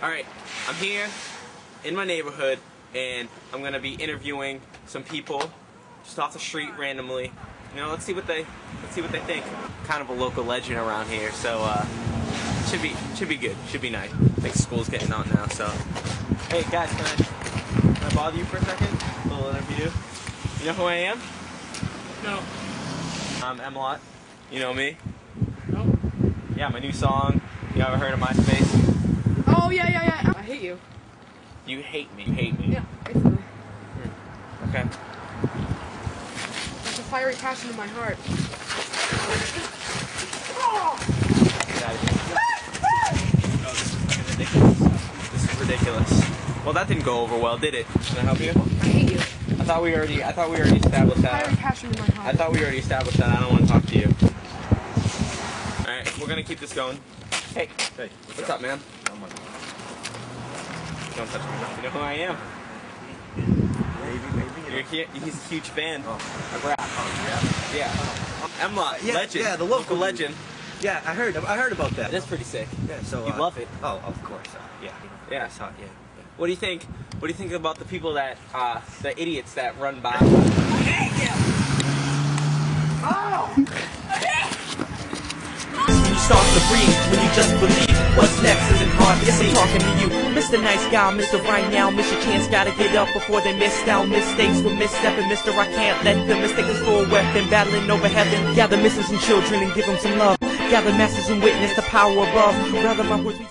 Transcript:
Alright, I'm here in my neighborhood and I'm gonna be interviewing some people just off the street randomly. You know, let's see what they let's see what they think. Kind of a local legend around here, so uh should be should be good. Should be nice. I think school's getting out now, so Hey guys, can I can I bother you for a second? A little interview. You know who I am? No. I'm M.Lot. You know me? No. Yeah, my new song. You ever heard of MySpace? Oh yeah, yeah, yeah. I hate you. You hate me. You hate me. Yeah, basically. Hmm. Okay. There's a fiery passion in my heart. Get out of here. Oh, this is ridiculous. This is ridiculous. Well, that didn't go over well, did it? Can I help you? I hate you. I thought we already. I thought we already established Fiery that. passion in my I thought we already established that. I don't want to talk to you. All right, we're gonna keep this going. Hey, Hey, what's up, man? Oh I'm like, Don't touch me. You know who I am? maybe, maybe. You're here. He's a huge fan Oh. of rap. Oh, Yeah. M.Lot, Yeah, legend. yeah, the local local legend. yeah. Yeah, I heard. I heard about that. That's pretty sick. yeah. So You uh, love it. Oh, of course. Uh, yeah. Yeah. I saw it, yeah. yeah. What do you think? What do you think about the people that, uh, the idiots that run by? When you start to breathe, when you just believe What's next to see Talking to you, Mr. Nice Guy, Mr. Right Now Miss your chance, gotta get up before they miss out Mistakes with misstepping, Mr. I can't let them mistake us for a weapon Battling over heaven, gather misses and children and give them some love Gather masses and witness the power above Rather my words be